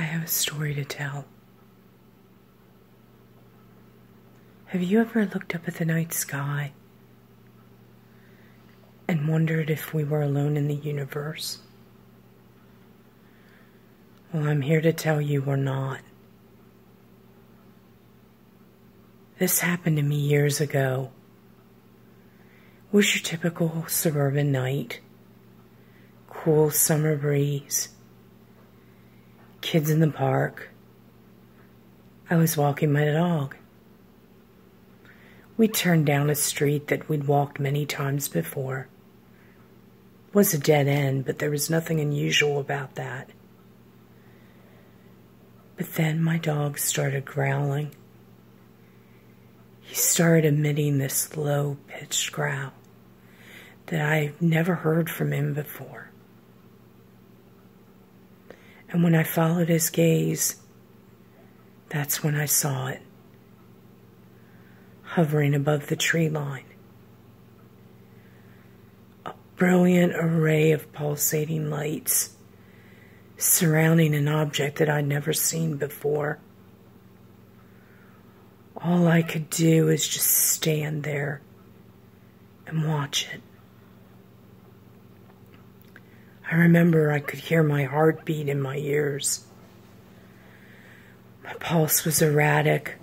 I have a story to tell. Have you ever looked up at the night sky and wondered if we were alone in the universe? Well, I'm here to tell you we're not. This happened to me years ago. It was your typical suburban night. Cool summer breeze. Kids in the park. I was walking my dog. We turned down a street that we'd walked many times before. It was a dead end, but there was nothing unusual about that. But then my dog started growling. He started emitting this low pitched growl that I've never heard from him before. And when I followed his gaze, that's when I saw it, hovering above the tree line. A brilliant array of pulsating lights surrounding an object that I'd never seen before. All I could do is just stand there and watch it. I remember I could hear my heartbeat in my ears. My pulse was erratic.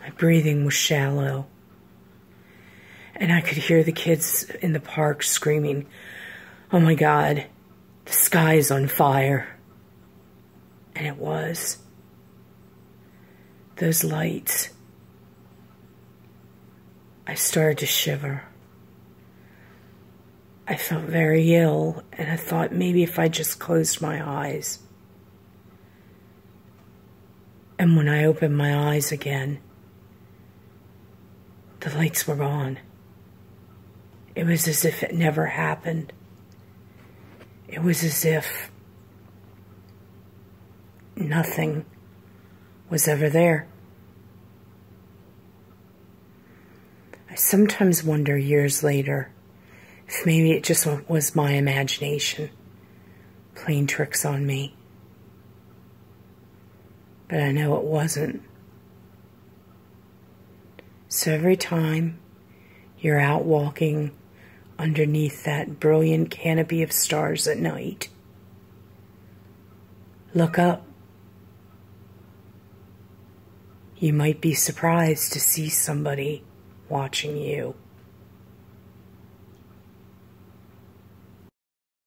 My breathing was shallow. And I could hear the kids in the park screaming, Oh my God, the sky is on fire. And it was. Those lights. I started to shiver. I felt very ill, and I thought maybe if I just closed my eyes. And when I opened my eyes again, the lights were gone. It was as if it never happened. It was as if nothing was ever there. I sometimes wonder years later maybe it just was my imagination playing tricks on me. But I know it wasn't. So every time you're out walking underneath that brilliant canopy of stars at night, look up. You might be surprised to see somebody watching you.